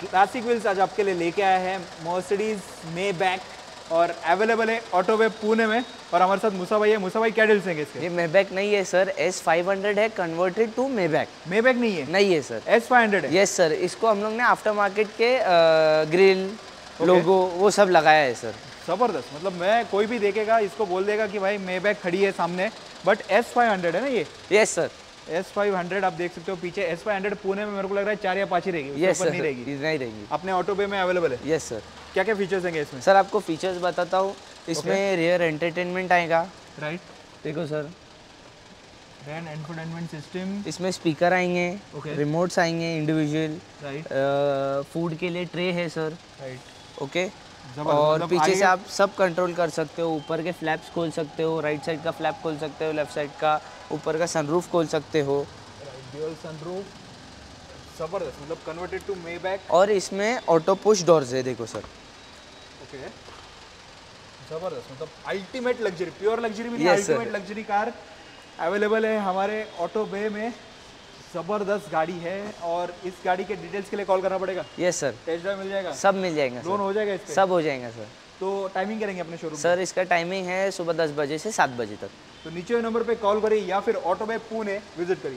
Classic wheels आज आपके लिए लेके आए हैं। मर्सिडीज मे बैक और अवेलेबल है ऑटो वे पुणे में। और हमारे साथ मुसा भाई है। मुसा भाई क्या डील्स हैं इसके? ये मेबैक नहीं है सर एस फाइव हंड्रेड है converted to Maybach Maybach नहीं है? नहीं है सर एस फाइव हंड्रेड है? यस सर इसको हम लोग ने आफ्टर मार्केट के ग्रिल लोगो वो सब लगाया है सर ज़बरदस्त। मतलब मैं कोई भी देखेगा इसको बोल देगा कि भाई मे बैक खड़ी है सामने। बट एस फाइव हंड्रेड है ना ये? Yes sir S five hundred आप देख सकते हो पीछे एस फाइव हंड्रेड पुणे में मेरे को लग रहा है चार या पाँच ही रहेगी सर नहीं रहेगी। नहीं रहेगी। अपने ऑटो पे में अवेलेबल है? यस सर क्या क्या फीचर्स हैं इसमें? सर आपको फीचर्स बताता हूँ। इसमें रियर एंटरटेनमेंट आएगा। राइट देखो सर रैन एंटरटेनमेंट सिस्टम इसमें स्पीकर आएँगे Okay. रिमोट्स आएँगे इंडिविजुअल राइट फ़ूड के लिए ट्रे है सर राइट ओके और पीछे से आप सब कंट्रोल कर सकते हो ऊपर के फ्लैप्स खोल सकते हो राइट साइड का फ्लैप खोल सकते हो लेफ़्ट साइड का ऊपर का सनरूफ खोल सकते हो। ड्यूअल सनरूफ ज़बरदस्त मतलब कन्वर्टेड टू मे बैक और इसमें ऑटो पुश डोर्स है देखो सर ओके ज़बरदस्त मतलब ultimate luxury pure luxury ultimate luxury car available है हमारे ऑटो बे में। ज़बरदस्त गाड़ी है और इस गाड़ी के डिटेल्स के लिए कॉल करना पड़ेगा। यस सर टेस्ट ड्राइव मिल जाएगा? सब मिल जाएगा लोन हो जाएगा इस सब हो जाएगा सर तो टाइमिंग करेंगे अपने शोरूम सर इसका टाइमिंग है सुबह दस बजे से सात बजे तक। तो नीचे नंबर पर कॉल करिए या फिर ऑटो बे पुणे विज़िट करिए।